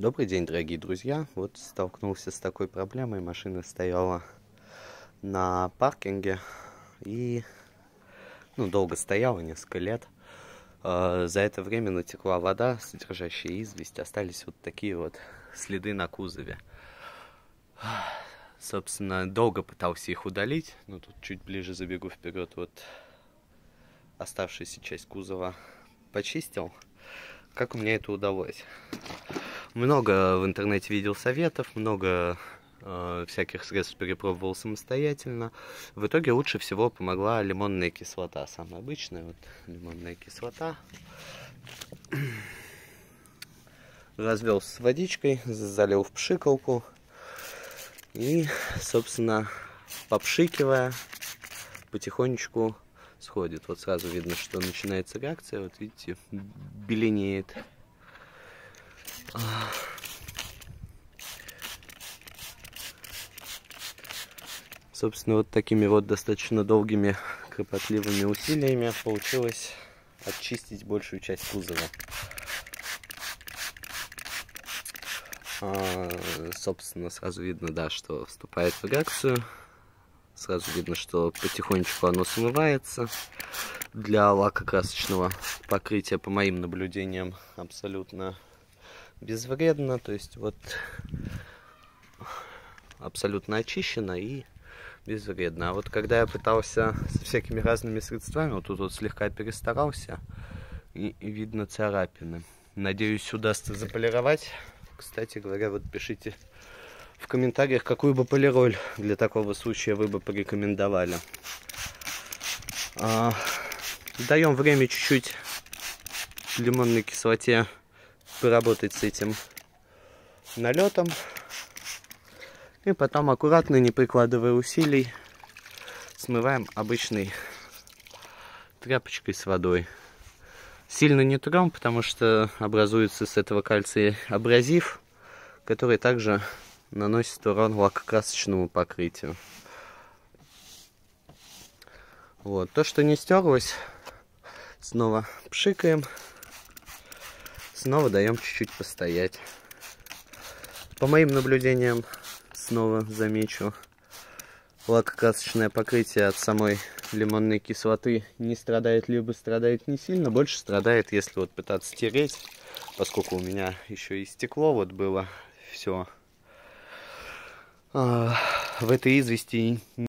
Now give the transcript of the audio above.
Добрый день, дорогие друзья. Вот столкнулся с такой проблемой. Машина стояла на паркинге и ну, долго стояла, несколько лет. А, за это время натекла вода, содержащая известь. Остались вот такие вот следы на кузове. Собственно, долго пытался их удалить. Но тут чуть ближе забегу вперед. Вот оставшаяся часть кузова почистил. Как у меня это удалось? Много в интернете видел советов, много э, всяких средств перепробовал самостоятельно. В итоге лучше всего помогла лимонная кислота. Самая обычная вот лимонная кислота. Развел с водичкой, залил в пшикалку. И, собственно, попшикивая, потихонечку сходит. Вот сразу видно, что начинается реакция. Вот видите, беленеет. Собственно, вот такими вот достаточно долгими, кропотливыми усилиями получилось очистить большую часть кузова. А, собственно, сразу видно, да, что вступает в реакцию. Сразу видно, что потихонечку оно смывается. Для лакокрасочного покрытия, по моим наблюдениям, абсолютно безвредно. То есть вот абсолютно очищено и безвредно. А вот когда я пытался со всякими разными средствами, вот тут вот слегка перестарался, и, и видно царапины. Надеюсь, удастся заполировать. Кстати говоря, вот пишите в комментариях, какую бы полироль для такого случая вы бы порекомендовали. А, даем время чуть-чуть лимонной кислоте поработать с этим налетом. И потом аккуратно, не прикладывая усилий, смываем обычной тряпочкой с водой. Сильно не трем, потому что образуется с этого кальция абразив, который также наносит урон лакокрасочному покрытию. Вот. То, что не стерлось, снова пшикаем. Снова даем чуть-чуть постоять. По моим наблюдениям, снова замечу, лакокрасочное покрытие от самой лимонной кислоты не страдает, либо страдает не сильно. Больше страдает, если вот пытаться стереть, поскольку у меня еще и стекло вот было все а, в этой извести